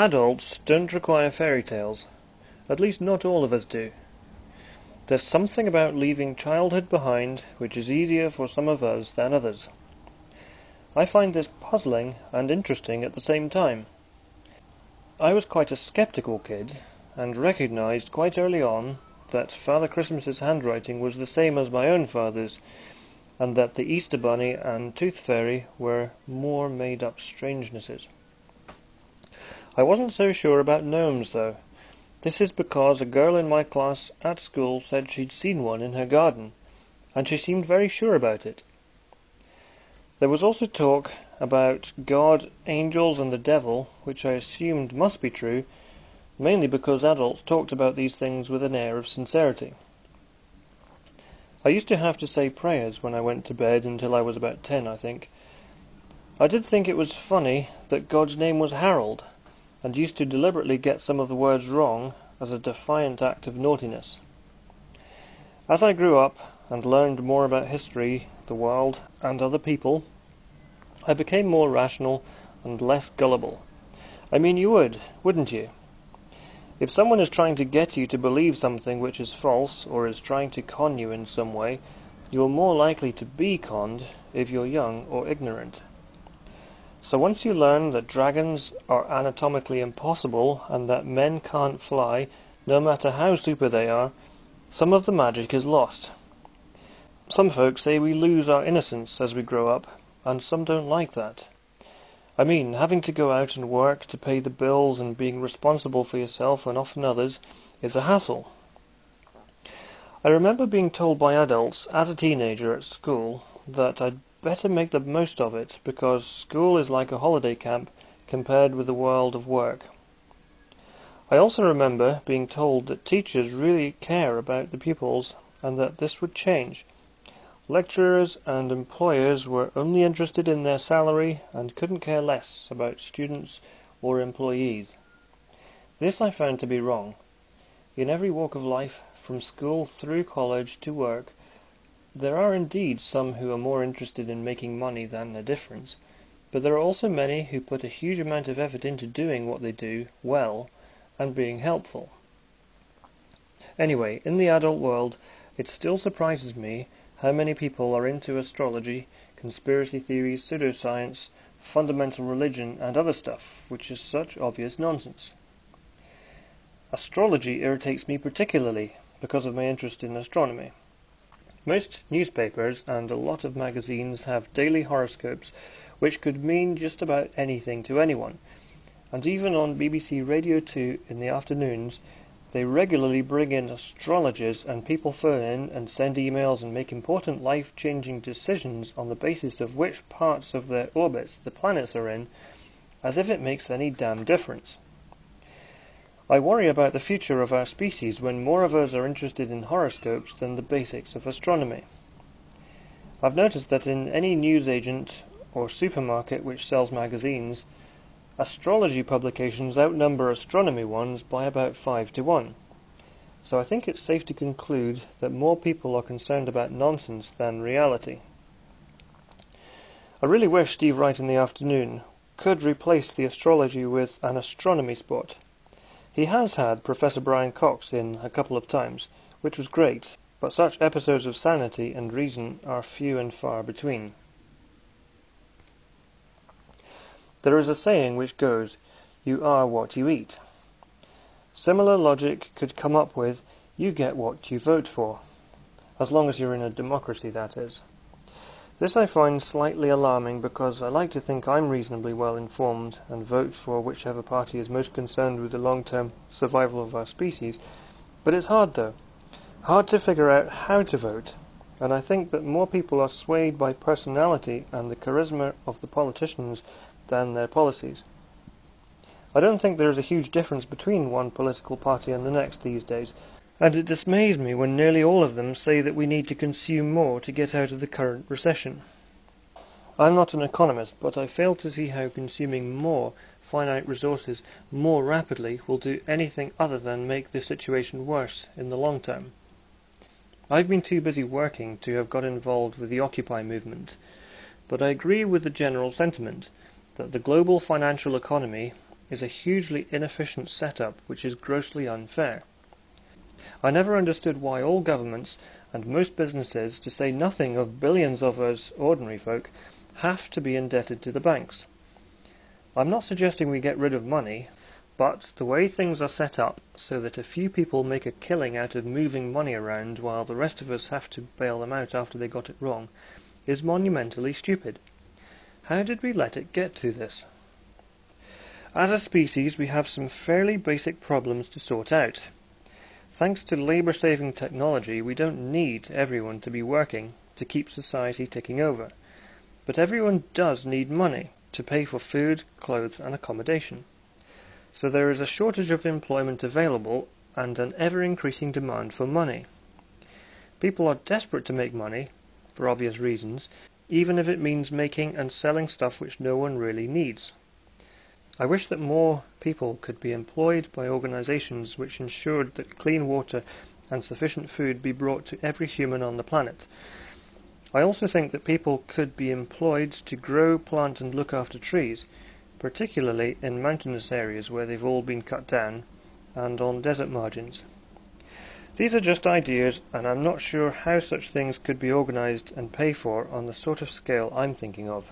Adults don't require fairy tales. At least not all of us do. There's something about leaving childhood behind which is easier for some of us than others. I find this puzzling and interesting at the same time. I was quite a sceptical kid, and recognized quite early on that Father Christmas's handwriting was the same as my own father's, and that the Easter Bunny and Tooth Fairy were more made up strangenesses. I wasn't so sure about gnomes, though. This is because a girl in my class at school said she'd seen one in her garden, and she seemed very sure about it. There was also talk about God, angels, and the devil, which I assumed must be true, mainly because adults talked about these things with an air of sincerity. I used to have to say prayers when I went to bed until I was about ten, I think. I did think it was funny that God's name was Harold, and used to deliberately get some of the words wrong as a defiant act of naughtiness. As I grew up and learned more about history, the world, and other people, I became more rational and less gullible. I mean, you would, wouldn't you? If someone is trying to get you to believe something which is false, or is trying to con you in some way, you are more likely to be conned if you're young or ignorant. So once you learn that dragons are anatomically impossible and that men can't fly, no matter how super they are, some of the magic is lost. Some folks say we lose our innocence as we grow up, and some don't like that. I mean, having to go out and work to pay the bills and being responsible for yourself and often others is a hassle. I remember being told by adults as a teenager at school that I'd better make the most of it, because school is like a holiday camp compared with the world of work. I also remember being told that teachers really care about the pupils and that this would change. Lecturers and employers were only interested in their salary and couldn't care less about students or employees. This I found to be wrong. In every walk of life, from school through college to work, there are indeed some who are more interested in making money than a difference, but there are also many who put a huge amount of effort into doing what they do well and being helpful. Anyway, in the adult world, it still surprises me how many people are into astrology, conspiracy theories, pseudoscience, fundamental religion, and other stuff, which is such obvious nonsense. Astrology irritates me particularly because of my interest in astronomy. Most newspapers and a lot of magazines have daily horoscopes which could mean just about anything to anyone, and even on BBC Radio 2 in the afternoons they regularly bring in astrologers and people phone in and send emails and make important life-changing decisions on the basis of which parts of their orbits the planets are in, as if it makes any damn difference. I worry about the future of our species when more of us are interested in horoscopes than the basics of astronomy. I've noticed that in any newsagent or supermarket which sells magazines, astrology publications outnumber astronomy ones by about 5 to 1. So I think it's safe to conclude that more people are concerned about nonsense than reality. I really wish Steve Wright in the afternoon could replace the astrology with an astronomy spot. He has had Professor Brian Cox in a couple of times, which was great, but such episodes of sanity and reason are few and far between. There is a saying which goes, You are what you eat. Similar logic could come up with, You get what you vote for. As long as you're in a democracy, that is. This I find slightly alarming because I like to think I'm reasonably well informed and vote for whichever party is most concerned with the long-term survival of our species, but it's hard though. Hard to figure out how to vote, and I think that more people are swayed by personality and the charisma of the politicians than their policies. I don't think there is a huge difference between one political party and the next these days, and it dismays me when nearly all of them say that we need to consume more to get out of the current recession. I'm not an economist, but I fail to see how consuming more finite resources more rapidly will do anything other than make the situation worse in the long term. I've been too busy working to have got involved with the Occupy movement, but I agree with the general sentiment that the global financial economy is a hugely inefficient setup which is grossly unfair. I never understood why all governments and most businesses, to say nothing of billions of us ordinary folk, have to be indebted to the banks. I'm not suggesting we get rid of money, but the way things are set up so that a few people make a killing out of moving money around while the rest of us have to bail them out after they got it wrong is monumentally stupid. How did we let it get to this? As a species, we have some fairly basic problems to sort out. Thanks to labor-saving technology, we don't need everyone to be working to keep society ticking over. But everyone does need money to pay for food, clothes, and accommodation. So there is a shortage of employment available and an ever-increasing demand for money. People are desperate to make money, for obvious reasons, even if it means making and selling stuff which no one really needs. I wish that more people could be employed by organizations which ensured that clean water and sufficient food be brought to every human on the planet. I also think that people could be employed to grow, plant and look after trees, particularly in mountainous areas where they've all been cut down and on desert margins. These are just ideas, and I'm not sure how such things could be organized and paid for on the sort of scale I'm thinking of.